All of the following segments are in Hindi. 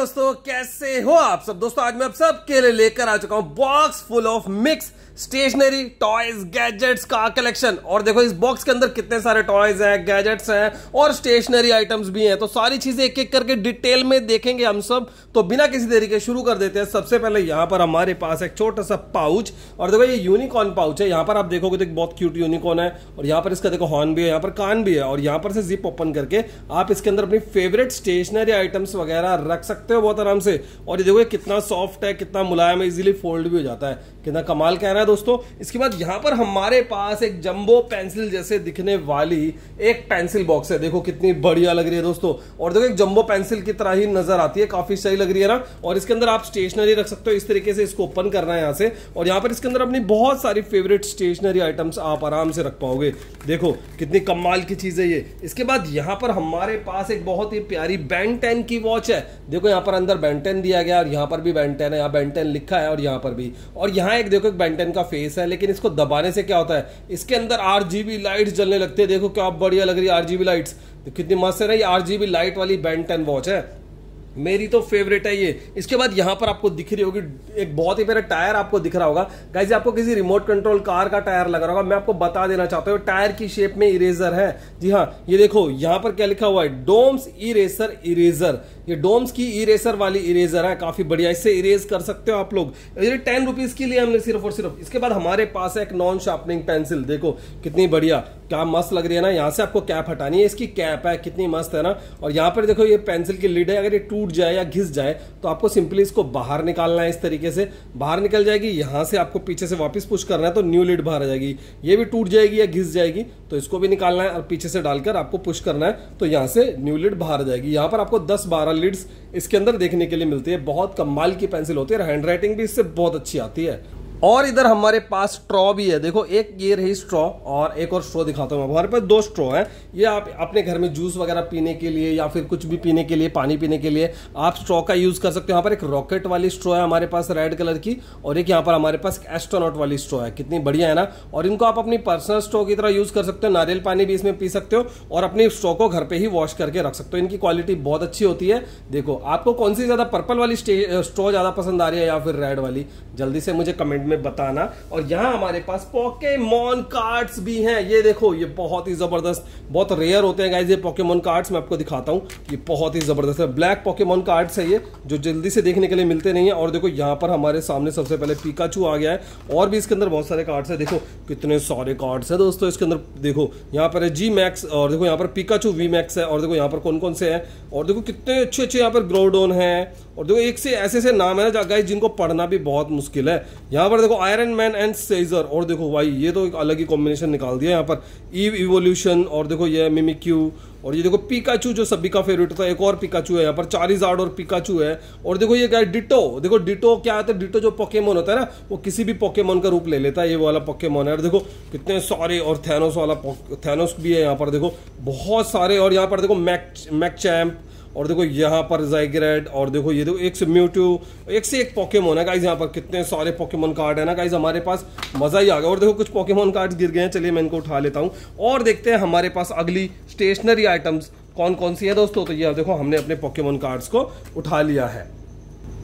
दोस्तों, कैसे हो आप सब? दोस्तों, आज मैं आप सबके लिए लेकर आ चुका हूँ box full of mix stationery toys gadgets का कलेक्शन और देखो, इस बॉक्स के अंदर कितने सारे टॉयज हैं गैजेट्स हैं और स्टेशनरी आइटम्स भी हैं। तो सारी चीज़ें एक एक करके डिटेल में देखेंगे हम सब। तो बिना किसी देरी के शुरू कर देते हैं। सबसे पहले यहाँ पर हमारे पास एक छोटा सा पाउच और देखो, ये यूनिकॉर्न पाउच है। यहाँ पर आप देखोगे तो बहुत क्यूट यूनिकॉर्न है। और यहाँ पर इसका देखो हॉर्न भी है, यहाँ पर कान भी है। और यहाँ पर से जिप ओपन करके आप इसके अंदर अपनी फेवरेट स्टेशनरी आइटम्स वगैरह रख सकते हो बहुत आराम से। और ये देखो ये कितना सॉफ्ट है, कितना मुलायम है इजीली फोल्ड भी हो जाता है। कितना कमाल कहना है दोस्तों। इसके बाद यहाँ पर हमारे पास एक जंबो पेंसिल जैसे दिखने वाली एक पेंसिल बॉक्स है। देखो कितनी बढ़िया लग रही है दोस्तों। और देखो एक जंबो पेंसिल की तरह ही नज़र आती है, काफ़ी सही लग रही है ना। और इसके अंदर आप स्टेशनरी रख सकते हो, इस तरीके से इसको ओपन करना है यहाँ से। और यहाँ पर इसके अंदर अपनी बहुत सारी फेवरेट स्टेशनरी आइटम्स आप आराम से रख पाओगे। देखो कितनी कमाल की चीज़ है ये। इसके बाद यहाँ पर हमारे पास एक बहुत ही प्यारी बैंड टेन की वॉच है। देखो यहाँ पर अंदर बैंड टेन दिया गया और यहाँ पर भी बैंड टेन है, यहाँ बैंड टेन लिखा है और यहाँ पर भी। और यहाँ एक देखो एक बैंड का फेस है, लेकिन इसको दबाने से क्या होता है? इसके अंदर आरजीबी लाइट्स जलने लगते हैं। देखो क्या बढ़िया लग रही है आरजीबी लाइट्स तो कितनी मस्त है ना ये आरजीबी लाइट वाली बैंड टेन वॉच है। मेरी तो फेवरेट है ये। इसके बाद यहाँ पर आपको दिख रही होगी, एक बहुत ही मेरा टायर आपको दिख रहा होगा। गाइज़ आपको किसी रिमोट कंट्रोल कार का टायर लग रहा होगा। मैं आपको बता देना चाहता हूँ टायर की शेप में इरेजर है। जी हाँ ये देखो, यहाँ पर क्या लिखा हुआ है? डोम्स इरेसर इरेजर ये डोम्स की इरेजर वाली इरेजर है, काफ़ी बढ़िया। इससे इरेज कर सकते हो आप लोग। ये टेन रुपीज़ के लिए हमने सिर्फ़ और सिर्फ़, इसके बाद हमारे पास है एक नॉन शार्पनिंग पेंसिल। देखो, कितनी बढ़िया, क्या मस्त लग रही है ना। यहाँ से आपको कैप हटानी है, इसकी कैप है, कितनी मस्त है ना। और यहाँ पर देखो, ये पेंसिल की लिड है, अगर ये टूट जाए या घिस जाए तो आपको सिंपली इसको बाहर निकालना है इस तरीके से। बाहर निकल जाएगी, यहाँ से आपको पीछे से वापस पुश करना है तो न्यू लिड बाहर आ जाएगी। ये भी टूट जाएगी या घिस जाएगी तो इसको भी निकालना है और पीछे से डालकर आपको पुश करना है तो यहाँ से न्यू लिड बाहर आ जाएगी। यहाँ पर आपको दस बारह लिड्स इसके अंदर देखने के लिए मिलती है। बहुत कमाल की पेंसिल होती है हैंड राइटिंग भी इससे बहुत अच्छी आती है। और इधर हमारे पास स्ट्रॉ भी है। देखो, एक ये रही स्ट्रॉ और एक और स्ट्रॉ दिखाता हूँ हमारे पास दो स्ट्रॉ है। ये आप अपने घर में जूस वगैरह पीने के लिए या फिर कुछ भी पीने के लिए, पानी पीने के लिए आप स्ट्रॉ का यूज़ कर सकते हो। यहाँ पर एक रॉकेट वाली स्ट्रॉ है हमारे पास रेड कलर की और एक यहाँ पर हमारे पास एस्ट्रोनॉट वाली स्ट्रॉ है। कितनी बढ़िया है ना? और इनको आप अपनी पर्सनल स्ट्रॉ की तरह यूज़ कर सकते हो। नारियल पानी भी इसमें पी सकते हो और अपनी स्ट्रॉ को घर पे ही वॉश करके रख सकते हो। इनकी क्वालिटी बहुत अच्छी होती है। देखो, आपको कौन सी ज़्यादा पर्पल वाली स्ट्रॉ ज़्यादा पसंद आ रही है या फिर रेड वाली? जल्दी से मुझे कमेंट में बताना। और यहाँ हमारे पास पोकेमोन कार्ड्स भी हैं। ये देखो, ये बहुत ही ज़बरदस्त, बहुत रेयर होते हैं गाइज़ ये पोकेमोन कार्ड्स मैं आपको दिखाता हूँ, ये बहुत ही ज़बरदस्त है। ब्लैक पोकेमोन कार्ड्स है ये, जो जल्दी से देखने के लिए मिलते नहीं है। और देखो, यहाँ पर हमारे सामने सबसे पहले पिकाचू आ गया है। और भी इसके अंदर बहुत सारे कार्ड्स है। देखो, कितने सारे कार्ड्स है दोस्तों इसके अंदर। देखो, यहाँ पर है जी मैक्स और देखो, यहाँ पर पिकाचू वी मैक्स है। और देखो, यहाँ पर कौन कौन से है? और देखो, कितने अच्छे अच्छे यहाँ पर ग्रोडोन है। और देखो, एक से ऐसे ऐसे नाम है ना गाइज़ जिनको पढ़ना भी बहुत मुश्किल है। यहाँ पर देखो आयरन मैन एंड सेजर और देखो भाई, ये तो एक अलग ही कॉम्बिनेशन निकाल दिया यहाँ पर। ईव इवोल्यूशन और देखो ये मिमिक्यू और ये देखो पिकाचू जो सभी का फेवरेट था, एक और पिकाचू है यहाँ पर चारिजार्ड और पिकाचू है। और देखो ये क्या है डिटो देखो डिटो क्या होता है डिटो जो पोकेमोन होता है ना, वो किसी भी पोकेमोन का रूप ले लेता है, ये वाला पोकेमोन है। और देखो, कितने सारे और थैनोस वाला थैनोस भी है यहाँ पर, देखो, बहुत सारे, और यहाँ पर देखो मैक मैक चैम्प और देखो यहाँ पर जाइग्रेड और देखो ये देखो, एक से म्यूट्यू एक से एक पॉकेमोन है गाइज़ यहाँ पर कितने सारे पॉकेमोन कार्ड है ना गाइज़ हमारे पास मज़ा ही आ गया। और देखो कुछ पॉकेमोन कार्ड गिर गए हैं, चलिए मैं इनको उठा लेता हूँ। और देखते हैं हमारे पास अगली स्टेशनरी आइटम्स कौन कौन सी है दोस्तों? तो ये देखो, हमने अपने पॉकेमोन कार्ड्स को उठा लिया है।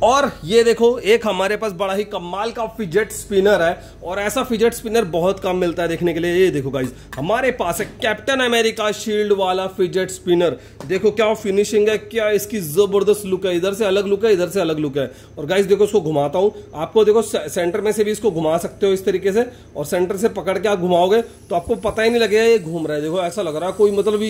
और ये देखो, एक हमारे पास बड़ा ही कमाल का फिजेट स्पिनर है और ऐसा फिजेट स्पिनर बहुत कम मिलता है देखने के लिए। ये देखो गाइज़ हमारे पास है कैप्टन अमेरिका शील्ड वाला फिजेट स्पिनर देखो क्या फिनिशिंग है, क्या इसकी ज़बरदस्त लुक है। इधर से अलग लुक है, इधर से अलग लुक है। और गाइज़ देखो इसको घुमाता हूँ। आपको देखो सेंटर में से भी इसको घुमा सकते हो इस तरीके से। और सेंटर से पकड़ के आप घुमाओगे तो आपको पता ही नहीं लगेगा, ये घूम रहा है। देखो, ऐसा लग रहा है कोई मतलब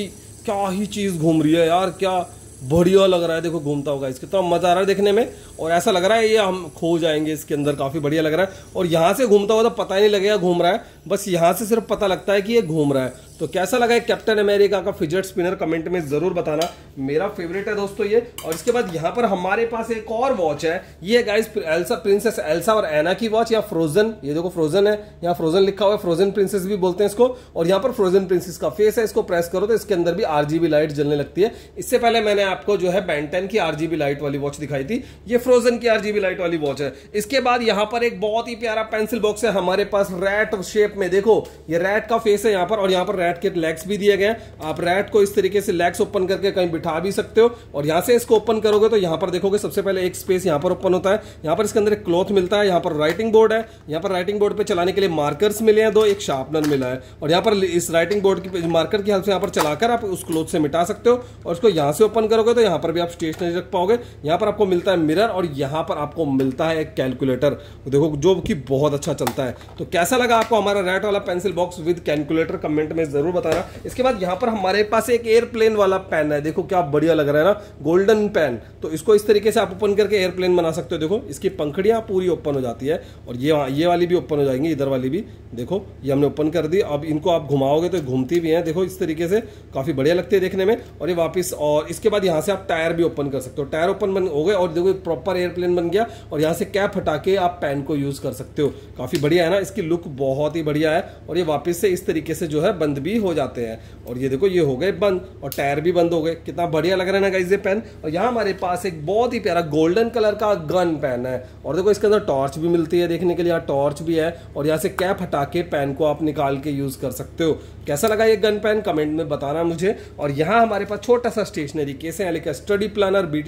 क्या ही चीज़ घूम रही है यार, क्या बढ़िया लग रहा है, देखो घूमता होगा इसके तो मज़ा आ रहा है देखने में, और ऐसा लग रहा है ये हम खो जाएँगे इसके अंदर, काफ़ी बढ़िया लग रहा है, और यहाँ से घूमता हुआ तो पता ही नहीं लगेगा घूम रहा है, बस यहाँ से सिर्फ़ पता लगता है कि ये घूम रहा है। तो कैसा लगा है कैप्टन अमेरिका का फिजेट स्पिनर कमेंट में ज़रूर बताना। मेरा फेवरेट है दोस्तों ये। और इसके बाद यहाँ पर हमारे पास एक और वॉच है। ये गाइस एल्सा प्रिंसेस एल्सा और एना की वॉच या फ्रोजन ये देखो फ्रोजन है। यहाँ फ्रोजन लिखा हुआ है। फ्रोजन प्रिंसेस भी बोलते हैं इसको। और यहाँ पर फ्रोजन प्रिंसेस का फेस है। इसको प्रेस करो तो इसके अंदर भी आरजीबी लाइट जलने लगती है। इससे पहले मैंने आपको जो है बैंटेन की आरजीबी लाइट वाली वॉच दिखाई थी। ये फ्रोजन की आरजीबी लाइट वाली वॉच है। इसके बाद यहाँ पर एक बहुत ही प्यारा पेंसिल बॉक्स है हमारे पास। रैट शेप में देखो। ये रैट का फेस है यहाँ पर। और यहाँ पर रैट के लेग्स भी दिए गए हैं आप रैट को इस तरीके से लेग्स ओपन करके कहीं बिठा भी सकते हो और यहाँ से इसको ओपन करोगे तो यहाँ पर देखोगे सबसे पहले एक स्पेस यहाँ पर ओपन होता है यहाँ पर इसके अंदर एक क्लॉथ मिलता है यहाँ पर राइटिंग बोर्ड है यहाँ पर राइटिंग बोर्ड पे चलाने के लिए मार्कर्स मिले हैं दो एक शार्पनर मिला है और यहाँ पर इस राइटिंग बोर्ड की मार्कर की हेल्प से यहाँ पर चलाकर आप उस क्लोथ से मिटा सकते हो और उसको यहाँ से ओपन करोगे तो यहाँ पर भी आप स्टेशनरी रख पाओगे यहाँ पर आपको मिलता है मिरर और यहाँ पर आपको मिलता है एक कैलकुलेटर देखो जो कि बहुत अच्छा चलता है तो कैसा लगा आपको हमारा रेट वाला pencil box with calculator comment में ज़रूर बताना। इसके बाद यहाँ पर हमारे पास एक एयरप्लेन वाला पेन है। देखो क्या बढ़िया लग रहा है ना गोल्डन पेन तो इसको इस तरीके से आप ओपन करके एयरप्लेन बना सकते हो। देखो, इसकी पंखड़ियाँ पूरी ओपन हो जाती है और ये ये वाली भी ओपन हो जाएँगी, इधर वाली भी। देखो, ये हमने ओपन कर दी। अब इनको आप घुमाओगे तो घूमती भी हैं। देखो, इस तरीके से काफ़ी बढ़िया लगती है देखने में और ये वापस और इसके बाद यहाँ से आप टायर भी ओपन कर सकते हो। टायर ओपन बन हो गए और देखो प्रॉपर एयरप्लेन बन गया और यहाँ से कैप हटा के आप पेन को यूज़ कर सकते हो। काफ़ी बढ़िया है ना, इसकी लुक बहुत ही बढ़िया है और ये वापस से इस तरीके से जो है बंद भी हो जाते हैं। और ये देखो, ये हो गए बंद, और टायर भी बंद हो गए। कितना बढ़िया लग रहा है ना गाइज़ ये पेन और यहाँ हमारे पास एक बहुत ही प्यारा गोल्डन कलर का गन पेन है। और देखो, इसके अंदर टॉर्च भी मिलती है देखने के लिए। यहाँ टॉर्च भी है, और यहाँ से कैप हटा के पेन को आप निकाल के यूज़ कर सकते हो। कैसा लगा ये गन पेन कमेंट में बताना मुझे। और यहाँ हमारे पास छोटा सा स्टेशनरी केस है लिखा स्टडी प्लानर बी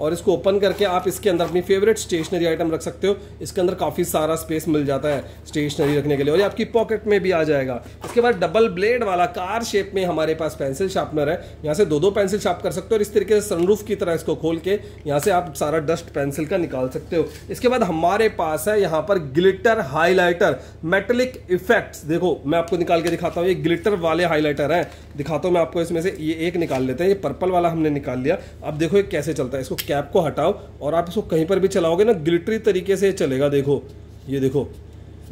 और इसको ओपन करके आप इसके अंदर अपनी फेवरेट स्टेशनरी आइटम रख सकते हो। इसके अंदर काफ़ी सारा स्पेस मिल जाता है स्टेशनरी रखने के लिए। और ये आपकी पॉकेट में भी आ जाएगा। इसके बाद डबल ब्लेड वाला कार शेप में हमारे पास पेंसिल शार्पनर है। यहाँ से दो दो पेंसिल शार्प कर सकते हो और इस तरीके से सनरूफ की तरह इसको खोल के यहाँ से आप सारा डस्ट पेंसिल का निकाल सकते हो। इसके बाद हमारे पास है यहाँ पर ग्लिटर हाईलाइटर मेटेलिक इफेक्ट्स देखो, मैं आपको निकाल के दिखाता हूँ। ये ग्लिटर वाले हाईलाइटर है। दिखाता हूँ मैं आपको इसमें से। ये एक निकाल लेते हैं। ये पर्पल वाला हमने निकाल लिया। अब देखो ये कैसे चलता है। इसको कैप को हटाओ और आप इसको कहीं पर भी चलाओगे ना ग्लिटरी तरीके से चलेगा। देखो, ये देखो।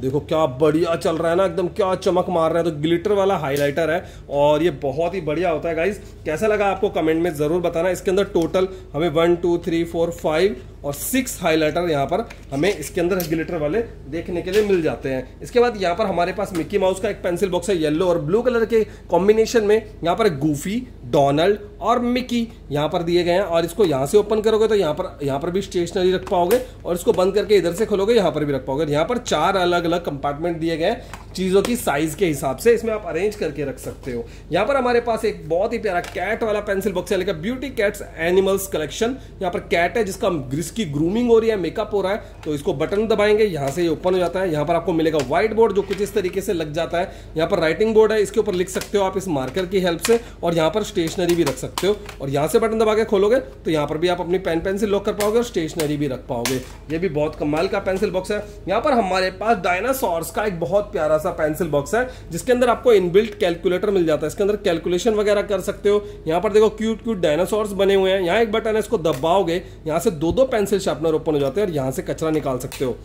देखो क्या बढ़िया चल रहा है ना, एकदम क्या चमक मार रहा है। तो ग्लिटर वाला हाइलाइटर है और ये बहुत ही बढ़िया होता है गाइज़ कैसा लगा आपको कमेंट में ज़रूर बताना। इसके अंदर टोटल हमें one two three four five और सिक्स हाइलाइटर यहाँ पर हमें इसके अंदर ग्लिटर वाले देखने के लिए मिल जाते हैं। इसके बाद यहाँ पर हमारे पास मिक्की माउस का एक पेंसिल बॉक्स है येलो और ब्लू कलर के कॉम्बिनेशन में यहाँ पर गूफी डोनाल्ड और मिकी यहाँ पर दिए गए हैं। और इसको यहाँ से ओपन करोगे तो यहाँ पर यहाँ पर भी स्टेशनरी रख पाओगे और इसको बंद करके इधर से खोलोगे, यहाँ पर भी रख पाओगे। यहाँ पर चार अलग अलग कंपार्टमेंट दिए गए चीज़ों की साइज़ के हिसाब से इसमें आप अरेंज करके रख सकते हो। यहाँ पर हमारे पास एक बहुत ही प्यारा कैट वाला पेंसिल बॉक्स है, लेकिन ब्यूटी कैट्स एनिमल्स कलेक्शन यहाँ पर कैट है जिसका जिसकी ग्रूमिंग हो रही है मेकअप हो रहा है तो इसको बटन दबाएँगे, यहाँ से ये ओपन हो जाता है। यहाँ पर आपको मिलेगा व्हाइट बोर्ड जो कुछ इस तरीके से लग जाता है। यहाँ पर राइटिंग बोर्ड है, इसके ऊपर लिख सकते हो आप इस मार्कर की हेल्प से, और यहाँ पर स्टेशनरी भी रख सकते हो। और यहाँ से बटन दबा के खोलोगे तो यहाँ पर भी आप अपनी पेन पेंसिल लॉक कर पाओगे और स्टेशनरी भी रख पाओगे। ये भी बहुत कमाल का पेंसिल बॉक्स है। यहाँ पर हमारे पास डायनासोर्स का एक बहुत प्यारा सा पेंसिल बॉक्स है, जिसके अंदर आपको इनबिल्ट कैलकुलेटर मिल जाता है। इसके अंदर कैलकुलेशन वगैरह कर सकते हो। यहाँ पर देखो क्यूट क्यूट डायनासोर्स बने हुए हैं। यहाँ एक बटन है, इसको दबाओगे, यहाँ से दो दो पेंसिल शार्पनर ओपन हो जाते हैं और यहाँ से कचरा निकाल सकते हो।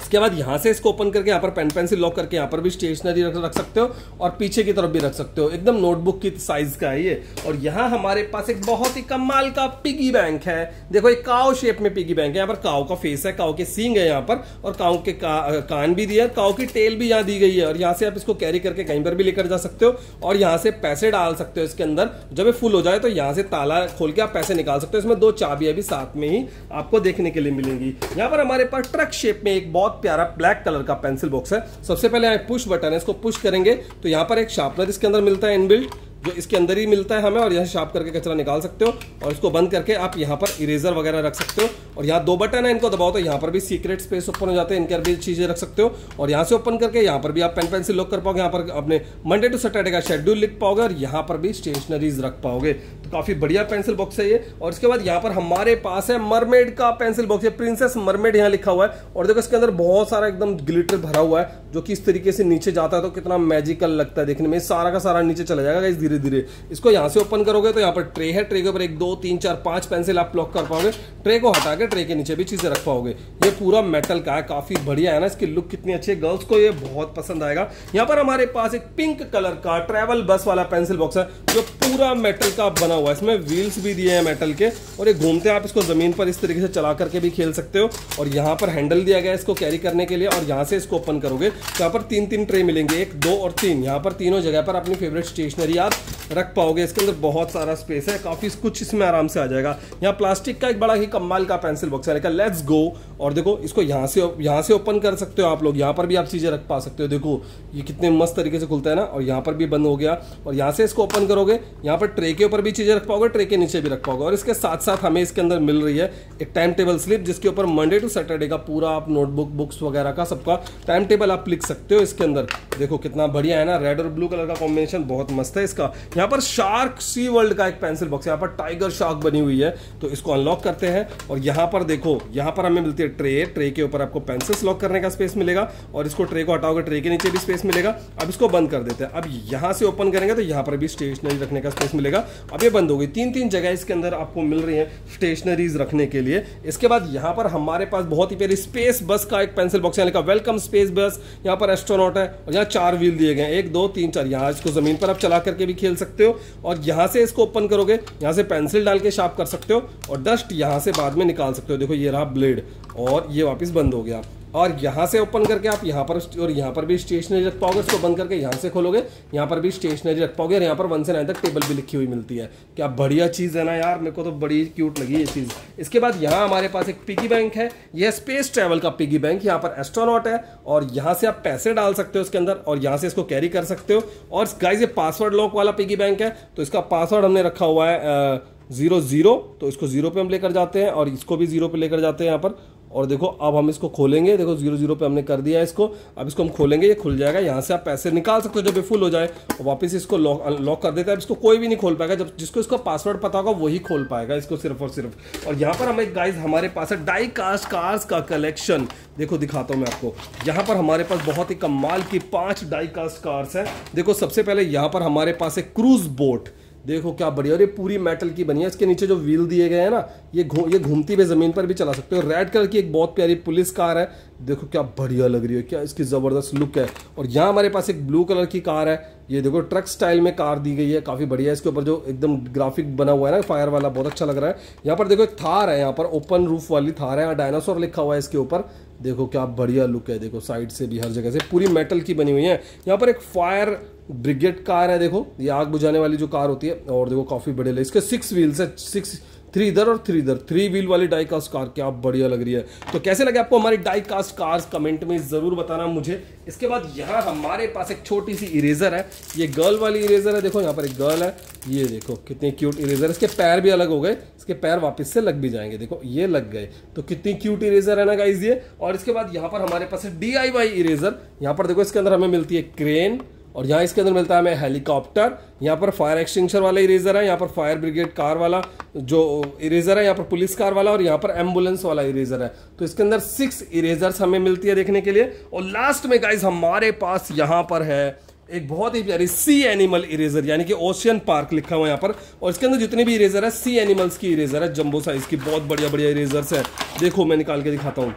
इसके बाद यहाँ से इसको ओपन करके यहाँ पर पेन पेंसिल लॉक करके यहाँ पर भी स्टेशनरी रख, रख सकते हो और पीछे की तरफ़ भी रख सकते हो। एकदम नोटबुक की साइज़ का है ये। और यहाँ हमारे पास एक बहुत ही कमाल का पिगी बैंक है। देखो एक काव शेप में पिगी बैंक है। यहाँ पर काव का फेस है काव के सींग है यहाँ पर और काव के का, कान भी दिया काव की टेल भी यहाँ दी गई है। और यहाँ से आप इसको कैरी करके कहीं पर भी लेकर जा सकते हो और यहाँ से पैसे डाल सकते हो इसके अंदर। जब ये फुल हो जाए तो यहाँ से ताला खोल के आप पैसे निकाल सकते हो। इसमें दो चाबियाँ भी साथ में ही आपको देखने के लिए मिलेंगी। यहाँ पर हमारे पास ट्रक शेप में एक बहुत प्यारा ब्लैक कलर का पेंसिल बॉक्स है। सबसे पहले पुश बटन है, इसको पुश करेंगे तो यहाँ पर एक शार्पनर इसके अंदर मिलता है इनबिल्ट जो इसके अंदर ही मिलता है हमें और यहाँ शार्प करके कचरा निकाल सकते हो और इसको बंद करके आप यहाँ पर इरेजर वगैरह रख सकते हो और यहाँ दो बटन है, इनको दबाओ तो यहाँ पर भी सीक्रेट स्पेस ओपन हो जाते हैं, इनके भी चीज़ें रख सकते हो और यहाँ से ओपन करके यहाँ पर भी आप पेन पेंसिल लॉक कर पाओगे, यहाँ पर अपने मंडे टू सैटरडे का शेड्यूल लिख पाओगे और यहाँ पर भी स्टेशनरीज रख पाओगे। तो काफ़ी बढ़िया पेंसिल बॉक्स है ये और इसके बाद यहाँ पर हमारे पास है मरमेड का पेंसिल बॉक्स है प्रिंसेस मरमेड यहाँ लिखा हुआ है और देखो इसके अंदर बहुत सारा एकदम ग्लिटर भरा हुआ है। जो कि इस तरीके से नीचे जाता है तो कितना मैजिकल लगता है देखने में। सारा का सारा नीचे चला जाएगा इस धीरे धीरे इसको यहाँ से ओपन करोगे तो यहाँ पर ट्रे है। ट्रे के ऊपर एक, दो, तीन, चार, पाँच पेंसिल आप लॉक कर पाओगे। ट्रे को हटा के ट्रे के नीचे भी चीज़ें रख पाओगे। ये पूरा मेटल का है, काफ़ी बढ़िया है ना। इसकी लुक कितनी अच्छी है। गर्ल्स को ये बहुत पसंद आएगा। यहाँ पर हमारे पास एक पिंक कलर का ट्रेवल बस वाला पेंसिल बॉक्स है, जो पूरा मेटल का बना हुआ है। इसमें व्हील्स भी दिए हैं मेटल के। और ये घूमते आप इसको ज़मीन पर, इस तरीके से चला करके भी खेल सकते हो। और यहाँ पर हैंडल दिया गया है इसको कैरी करने के लिए। और यहाँ से इसको ओपन करोगे। यहाँ पर तीन तीन ट्रे मिलेंगे, एक, दो और तीन। यहाँ पर तीनों जगह पर अपनी फेवरेट स्टेशनरी आप रख पाओगे। इसके अंदर बहुत सारा स्पेस है, काफ़ी कुछ इसमें आराम से आ जाएगा। यहाँ प्लास्टिक का एक बड़ा ही कमाल का पेंसिल बॉक्स है लेट्स गो और देखो, इसको यहाँ से यहाँ से ओपन कर सकते हो आप लोग। यहाँ पर भी आप चीज़ें रख पा सकते हो। देखो, ये कितने मस्त तरीके से खुलता है ना। और यहाँ पर भी बंद हो गया। और यहाँ से इसको ओपन करोगे, यहाँ पर ट्रे के ऊपर भी चीज़ें रख पाओगे, ट्रे के नीचे भी रख पाओगे। और इसके साथ साथ हमें इसके अंदर मिल रही है एक टाइम टेबल स्लिप जिसके ऊपर मंडे टू सैटरडे का पूरा आप नोटबुक बुक्स वगैरह का सबका टाइम टेबल आप लिख सकते हो इसके अंदर। देखो कितना बढ़िया है ना रेड और ब्लू कलर का कॉम्बिनेशन बहुत मस्त है इसका। यहाँ पर शार्क सी वर्ल्ड का एक पेंसिल बॉक्स यहाँ पर टाइगर शार्क बनी हुई है तो इसको अनलॉक करते हैं। और यहाँ पर देखो, यहाँ पर हमें मिलती है ट्रे ट्रे के ऊपर आपको पेंसिल्स लॉक करने का स्पेस मिलेगा, और इसको ट्रे को हटाओगे ट्रे के नीचे भी स्पेस मिलेगा। अब इसको बंद कर देते हैं। अब यहाँ से ओपन करेंगे तो यहाँ पर भी स्टेशनरी रखने का स्पेस मिलेगा। अब ये बंद होगी तीन तीन जगह इसके अंदर आपको मिल रही है स्टेशनरीज रखने के लिए। इसके बाद यहाँ पर हमारे पास बहुत ही प्यारी स्पेस बस का एक पेंसिल बॉक्स लिखा वेलकम स्पेस बस यहाँ पर एस्ट्रोनॉट है और यहाँ चार व्हील दिए गए एक, दो, तीन, चार। यहाँ इसको ज़मीन पर आप चला करके भी खेल सकते हो और यहाँ से इसको ओपन करोगे, यहाँ से पेंसिल डाल के शार्प कर सकते हो और डस्ट यहाँ से बाद में निकाल सकते हो। देखो, ये रहा ब्लेड और ये वापस बंद हो गया। और यहाँ से ओपन करके आप यहाँ पर और यहाँ पर भी स्टेशनरी रख पाओगे इसको बंद करके यहाँ से खोलोगे, यहाँ पर भी स्टेशनरी रख पाओगे, और यहाँ पर वन से नाइन तक टेबल भी लिखी हुई मिलती है। क्या बढ़िया चीज़ है ना यार, मेरे को तो बड़ी क्यूट लगी ये चीज़। इसके बाद यहाँ हमारे पास एक पिगी बैंक है, यह स्पेस ट्रेवल का पिगी बैंक यहाँ पर एस्ट्रोनॉट है, और यहाँ से आप पैसे डाल सकते हो इसके अंदर, और यहाँ से इसको कैरी कर सकते हो। और गाइज़ ये पासवर्ड लॉक वाला पिगी बैंक है तो इसका पासवर्ड हमने रखा हुआ है ज़ीरो ज़ीरो तो इसको ज़ीरो पे हम लेकर जाते हैं, और इसको भी ज़ीरो पे लेकर जाते हैं यहाँ पर। और देखो, अब हम इसको खोलेंगे। देखो, ज़ीरो ज़ीरो पे हमने कर दिया इसको। अब इसको हम खोलेंगे, ये खुल जाएगा। यहाँ से आप पैसे निकाल सकते हो जब ये फुल हो जाए। और वापस इसको लॉक लॉक कर देता है। इसको कोई भी नहीं खोल पाएगा। जब जिसको इसका पासवर्ड पता होगा, वही खोल पाएगा इसको सिर्फ़ और सिर्फ़। और यहाँ पर हमें गाइज़ हमारे पास है डाई कास्ट कार्स का कलेक्शन देखो, दिखाता हूँ मैं आपको। यहाँ पर हमारे पास बहुत ही कमाल की पाँच डाई कास्ट कार्स है। देखो, सबसे पहले यहाँ पर हमारे पास है क्रूज बोट देखो क्या बढ़िया, और ये पूरी मेटल की बनी है। इसके नीचे जो व्हील दिए गए हैं ना, ये घू, ये घूमती हुई ज़मीन पर भी चला सकते हो। रेड कलर की एक बहुत प्यारी पुलिस कार है। देखो क्या बढ़िया लग रही है, क्या इसकी ज़बरदस्त लुक है। और यहाँ हमारे पास एक ब्लू कलर की कार है। ये देखो ट्रक स्टाइल में कार दी गई है, काफ़ी बढ़िया इसके ऊपर जो एकदम ग्राफिक बना हुआ है ना फायर वाला, बहुत अच्छा लग रहा है। यहाँ पर देखो एक थार है, यहाँ पर ओपन रूफ वाली थार है। यहाँ डायनासोर लिखा हुआ है इसके ऊपर। देखो क्या बढ़िया लुक है, देखो साइड से भी, हर जगह से। पूरी मेटल की बनी हुई है। यहाँ पर एक फायर ब्रिगेड कार है, देखो, ये आग बुझाने वाली जो कार होती है, और देखो, काफ़ी बड़े इसके सिक्स व्हील्स है सिक्स थ्री इधर और थ्री इधर थ्री व्हील वाली डाई कास्ट कार क्या बढ़िया लग रही है। तो कैसे लगे आपको हमारी डाई कास्ट कार्स कमेंट में ज़रूर बताना मुझे। इसके बाद यहाँ हमारे पास एक छोटी सी इरेजर है, ये गर्ल वाली इरेजर है, देखो, यहाँ पर एक गर्ल है, ये देखो, कितनी क्यूट इरेजर इसके पैर भी अलग हो गए, इसके पैर वापस से लग भी जाएँगे, देखो, ये लग गए। तो कितनी क्यूट इरेजर है ना गाइज़ ये? और इसके बाद यहाँ पर हमारे पास है डी इरेजर यहाँ पर देखो, इसके अंदर हमें मिलती है क्रेन और यहाँ इसके अंदर मिलता है हमें हेलीकॉप्टर, यहाँ पर फायर एक्सटिंक्शर वाला इरेजर है, यहाँ पर फायर ब्रिगेड कार वाला, जो इरेजर है, यहाँ पर पुलिस कार वाला और यहाँ पर एंबुलेंस वाला इरेजर है। तो इसके अंदर सिक्स इरेजर्स हमें मिलती है देखने के लिए। और लास्ट में गाइज़ हमारे पास यहाँ पर है एक बहुत ही प्यारी सी एनिमल इरेजर यानी कि ओशियन पार्क लिखा हुआ यहाँ पर। और इसके अंदर जितने भी इरेजर है सी एनिमल्स की इरेजर है जम्बो साइज़ की बहुत बढ़िया बढ़िया इरेजर्स है। देखो, मैं निकाल के दिखाता हूँ।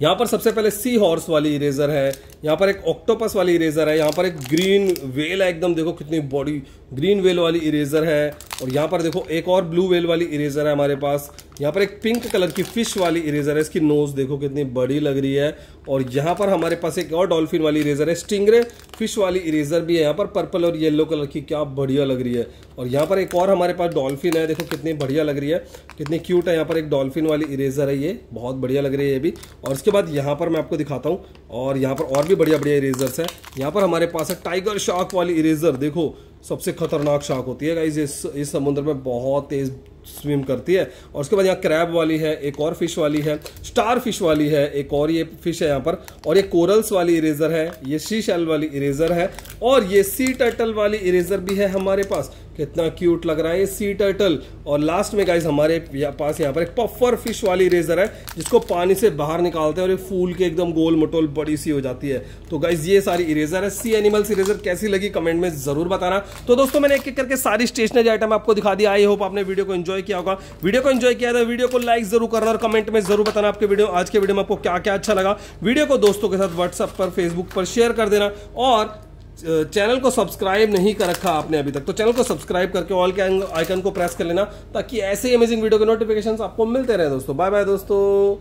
यहाँ पर सबसे पहले सी हॉर्स वाली इरेजर है, यहाँ पर एक ऑक्टोपस वाली इरेजर है, यहाँ पर एक ग्रीन वेल है, एकदम देखो कितनी बॉडी ग्रीन वेल वाली इरेजर है, और यहाँ पर देखो एक और ब्लू वेल वाली इरेजर है हमारे पास, यहाँ पर एक पिंक कलर की फ़िश वाली इरेजर है, इसकी नोज़ देखो कितनी बड़ी लग रही है, और यहाँ पर हमारे पास एक और डॉल्फिन वाली इरेजर है स्टिंगरे फ़िश वाली इरेजर भी है, यहाँ पर पर्पल और येलो कलर की क्या बढ़िया लग रही है, और यहाँ पर एक और हमारे पास डॉल्फिन है, देखो कितनी बढ़िया लग रही है, कितनी क्यूट है, यहाँ पर एक डॉल्फिन वाली इरेजर है ये, बहुत बढ़िया लग रही है ये भी, और इसके बाद यहाँ पर मैं आपको दिखाता हूँ और यहाँ पर और भी बढ़िया बढ़िया इरेजर्स है। यहाँ पर हमारे पास है टाइगर शार्क वाली इरेजर देखो, सबसे खतरनाक शार्क होती है इस इस समुद्र में बहुत तेज स्विम करती है। और उसके बाद यहाँ क्रैब वाली है, एक और फ़िश वाली है स्टार फ़िश वाली है, एक और ये फ़िश है यहाँ पर, और ये कोरल्स वाली इरेजर है, ये शी शेल वाली इरेजर है, और ये सी टर्टल वाली इरेजर भी है हमारे पास। कितना क्यूट लग रहा है ये सी टर्टल और लास्ट में गाइज़ हमारे पास यहाँ पर एक पफर फ़िश वाली रेजर है, जिसको पानी से बाहर निकालते हैं और ये फूल के एकदम गोल मटोल बड़ी सी हो जाती है। तो गाइज़ ये सारी इरेजर है। सी एनिमल्स इरेजर कैसी लगी कमेंट में ज़रूर बताना। तो दोस्तों मैंने एक एक करके सारी स्टेशनरी आइटम आपको दिखा दिया आई होप आपने वीडियो को एंजॉय किया होगा। वीडियो को एंजॉय किया था वीडियो को लाइक ज़रूर करना और कमेंट में ज़रूर बताना आपके वीडियो आज के वीडियो में आपको क्या क्या अच्छा लगा। वीडियो को दोस्तों के साथ व्हाट्सएप पर फेसबुक पर शेयर कर देना और चैनल को सब्सक्राइब नहीं कर रखा आपने अभी तक तो चैनल को सब्सक्राइब करके ऑल के आइकन को प्रेस कर लेना ताकि ऐसे अमेजिंग वीडियो के नोटिफिकेशन आपको मिलते रहे दोस्तों। बाय बाय दोस्तों।